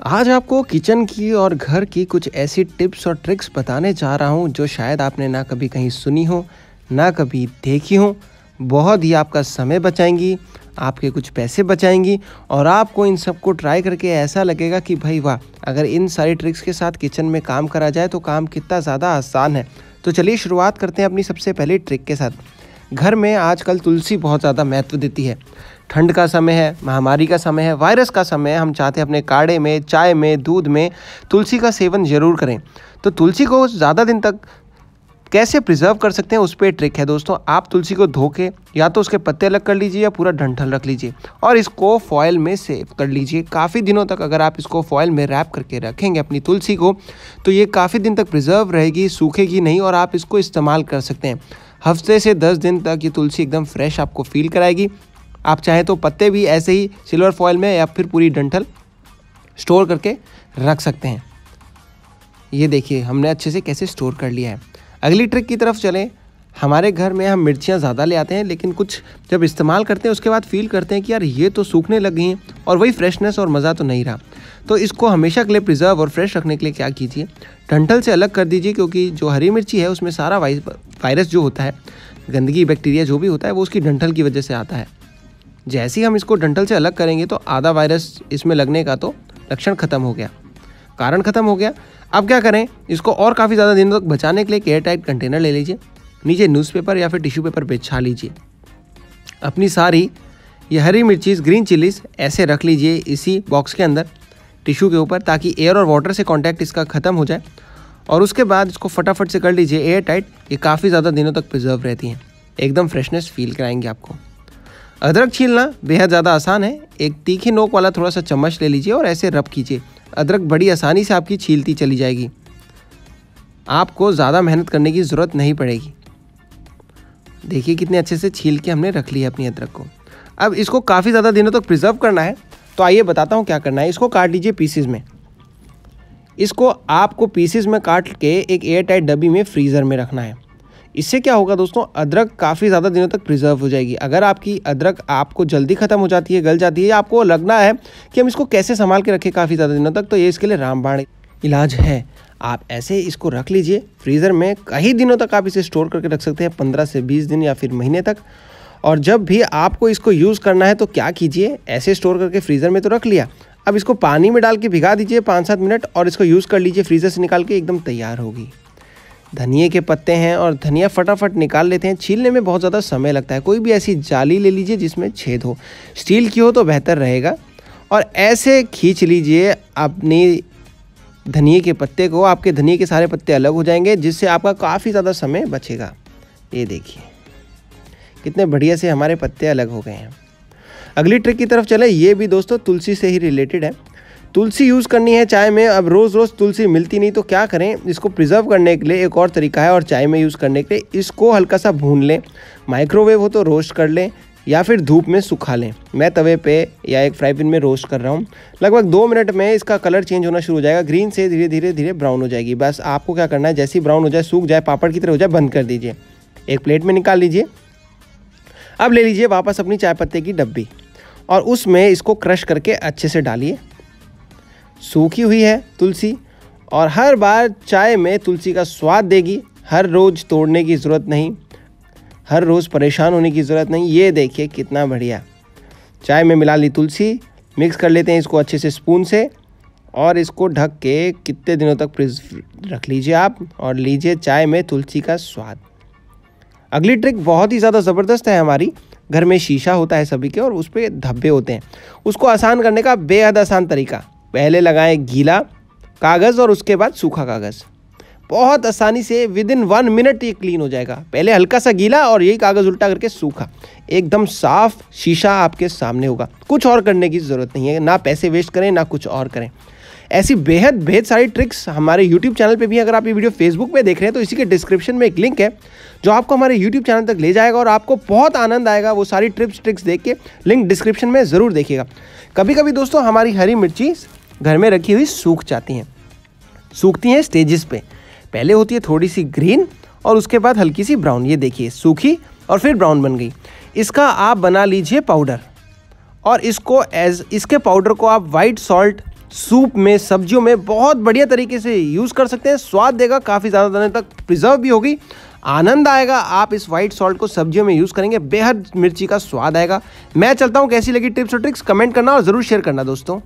आज आपको किचन की और घर की कुछ ऐसी टिप्स और ट्रिक्स बताने जा रहा हूँ, जो शायद आपने ना कभी कहीं सुनी हो, ना कभी देखी हो। बहुत ही आपका समय बचाएँगी, आपके कुछ पैसे बचाएँगी, और आपको इन सबको ट्राई करके ऐसा लगेगा कि भाई वाह, अगर इन सारी ट्रिक्स के साथ किचन में काम करा जाए तो काम कितना ज़्यादा आसान है। तो चलिए शुरुआत करते हैं अपनी सबसे पहली ट्रिक के साथ। घर में आजकल तुलसी बहुत ज़्यादा महत्व देती है। ठंड का समय है, महामारी का समय है, वायरस का समय है, हम चाहते हैं अपने काढ़े में, चाय में, दूध में तुलसी का सेवन ज़रूर करें। तो तुलसी को ज़्यादा दिन तक कैसे प्रिजर्व कर सकते हैं, उस पर ट्रिक है दोस्तों। आप तुलसी को धो के या तो उसके पत्ते अलग कर लीजिए या पूरा डंठल रख लीजिए और इसको फॉयल में सेव कर लीजिए। काफ़ी दिनों तक अगर आप इसको फॉयल में रैप करके रखेंगे अपनी तुलसी को तो ये काफ़ी दिन तक प्रिजर्व रहेगी, सूखेगी नहीं और आप इसको इस्तेमाल कर सकते हैं। हफ़्ते से दस दिन तक ये तुलसी एकदम फ्रेश आपको फील कराएगी। आप चाहें तो पत्ते भी ऐसे ही सिल्वर फॉयल में या फिर पूरी डंठल स्टोर करके रख सकते हैं। ये देखिए, हमने अच्छे से कैसे स्टोर कर लिया है। अगली ट्रिक की तरफ़ चलें। हमारे घर में हम मिर्चियाँ ज़्यादा ले आते हैं, लेकिन कुछ जब इस्तेमाल करते हैं, उसके बाद फील करते हैं कि यार ये तो सूखने लग गई हैं और वही फ्रेशनेस और मज़ा तो नहीं रहा। तो इसको हमेशा के लिए प्रिजर्व और फ्रेश रखने के लिए क्या कीजिए? डंठल से अलग कर दीजिए, क्योंकि जो हरी मिर्ची है, उसमें सारा वायरस जो होता है, गंदगी बैक्टीरिया जो भी होता है, वो उसकी डंठल की वजह से आता है। जैसे ही हम इसको डंठल से अलग करेंगे तो आधा वायरस इसमें लगने का तो लक्षण ख़त्म हो गया। कारण ख़त्म हो गया। अब क्या करें? इसको और काफ़ी ज़्यादा दिनों तक बचाने के लिए एयर टाइट कंटेनर ले लीजिए। नीचे न्यूज़पेपर या फिर टिश्यू पेपर बिछा लीजिए। अपनी सारी ये हरी मिर्चीज़ ग्रीन चिलीज़ ऐसे रख लीजिए इसी बॉक्स के अंदर टिश्यू के ऊपर, ताकि एयर और वाटर से कॉन्टैक्ट इसका ख़त्म हो जाए। और उसके बाद इसको फटाफट से कर लीजिए एयर टाइट ये काफ़ी ज़्यादा दिनों तक प्रिजर्व रहती हैं। एकदम फ्रेशनेस फील कराएँगे आपको। अदरक छीलना बेहद ज़्यादा आसान है। एक तीखी नोक वाला थोड़ा सा चम्मच ले लीजिए और ऐसे रब कीजिए। अदरक बड़ी आसानी से आपकी छीलती चली जाएगी। आपको ज़्यादा मेहनत करने की ज़रूरत नहीं पड़ेगी। देखिए कितने अच्छे से छील के हमने रख लिया अपनी अदरक को। अब इसको काफ़ी ज़्यादा दिनों तक प्रिजर्व करना है। तो आइए बताता हूँ क्या करना है। इसको काट लीजिए पीसीज में। इसको आपको पीसीज में काट के एक एयर टाइट डब्बी में फ्रीज़र में रखना है। इससे क्या होगा दोस्तों? अदरक काफ़ी ज़्यादा दिनों तक प्रिजर्व हो जाएगी। अगर आपकी अदरक आपको जल्दी ख़त्म हो जाती है, गल जाती है या आपको लगना है कि हम इसको कैसे संभाल के रखें काफ़ी ज़्यादा दिनों तक तो ये इसके लिए रामबाण इलाज है। आप ऐसे इसको रख लीजिए। फ्रीज़र में कई दिनों तक आप इसे स्टोर करके रख सकते हैं, पंद्रह से बीस दिन या फिर महीने तक। और जब भी आपको इसको यूज़ करना है तो क्या कीजिए? ऐसे स्टोर करके फ्रीज़र में तो रख लिया। अब इसको पानी में डाल के भिगा दीजिए पाँच सात मिनट और इसको यूज़ कर लीजिए। फ्रीज़र से निकाल के एकदम तैयार होगी। धनिए के पत्ते हैं और धनिया फटाफट निकाल लेते हैं। छीलने में बहुत ज़्यादा समय लगता है। कोई भी ऐसी जाली ले लीजिए जिसमें छेद हो। स्टील की हो तो बेहतर रहेगा। और ऐसे खींच लीजिए अपनी धनिए के पत्ते को। आपके धनिए के सारे पत्ते अलग हो जाएँगे, जिससे आपका काफ़ी ज़्यादा समय बचेगा। ये देखिए। कितने बढ़िया से हमारे पत्ते अलग हो गए हैं। अगली ट्रिक की तरफ़ चले। ये भी दोस्तों तुलसी से ही रिलेटेड है। तुलसी यूज़ करनी है चाय में, अब रोज़ रोज़ तुलसी मिलती नहीं तो क्या करें? इसको प्रिजर्व करने के लिए एक और तरीका है और चाय में यूज़ करने के लिए इसको हल्का सा भून लें। माइक्रोवेव हो तो रोस्ट कर लें या फिर धूप में सुखा लें। मैं तवे पे या एक फ्राई पैन में रोस्ट कर रहा हूँ। लगभग दो मिनट में इसका कलर चेंज होना शुरू हो जाएगा। ग्रीन से धीरे धीरे धीरे ब्राउन हो जाएगी। बस आपको क्या करना है, जैसे ब्राउन हो जाए, सूख जाए, पापड़ की तरह हो जाए, बंद कर दीजिए। एक प्लेट में निकाल लीजिए। अब ले लीजिए वापस अपनी चाय पत्ते की डब्बी और उसमें इसको क्रश करके अच्छे से डालिए। सूखी हुई है तुलसी, और हर बार चाय में तुलसी का स्वाद देगी। हर रोज़ तोड़ने की ज़रूरत नहीं, हर रोज़ परेशान होने की ज़रूरत नहीं। ये देखिए कितना बढ़िया। चाय में मिला ली तुलसी, मिक्स कर लेते हैं इसको अच्छे से स्पून से, और इसको ढक के कितने दिनों तक रख लीजिए आप, और लीजिए चाय में तुलसी का स्वाद। अगली ट्रिक बहुत ही ज़्यादा ज़बरदस्त है हमारी। घर में शीशा होता है सभी के, और उस पर धब्बे होते हैं। उसको आसान करने का बेहद आसान तरीका। पहले लगाएँ गीला कागज़ और उसके बाद सूखा कागज़। बहुत आसानी से विद इन वन मिनट ये क्लीन हो जाएगा। पहले हल्का सा गीला और यही कागज़ उल्टा करके सूखा। एकदम साफ़ शीशा आपके सामने होगा। कुछ और करने की ज़रूरत नहीं है। ना पैसे वेस्ट करें, ना कुछ और करें। ऐसी बेहद बेहद सारी ट्रिक्स हमारे यूट्यूब चैनल पे भी अगर आप ये वीडियो फेसबुक पे देख रहे हैं तो इसी के डिस्क्रिप्शन में एक लिंक है, जो आपको हमारे यूट्यूब चैनल तक ले जाएगा और आपको बहुत आनंद आएगा वो सारी ट्रिप्स ट्रिक्स देख के। लिंक डिस्क्रिप्शन में ज़रूर देखिएगा। कभी कभी दोस्तों, हमारी हरी मिर्ची घर में रखी हुई सूख जाती हैं। सूखती हैं स्टेजेस पे। पहले होती है थोड़ी सी ग्रीन और उसके बाद हल्की सी ब्राउन ये देखिए, सूखी और फिर ब्राउन बन गई। इसका आप बना लीजिए पाउडर और इसको एज इसके पाउडर को आप वाइट सॉल्ट सूप में, सब्जियों में बहुत बढ़िया तरीके से यूज़ कर सकते हैं। स्वाद देगा, काफ़ी ज़्यादा दिन तक प्रिजर्व भी होगी। आनंद आएगा, आप इस वाइट सॉल्ट को सब्जियों में यूज़ करेंगे, बेहद मिर्ची का स्वाद आएगा। मैं चलता हूँ, कैसी लगी टिप्स और ट्रिक्स कमेंट करना और ज़रूर शेयर करना दोस्तों।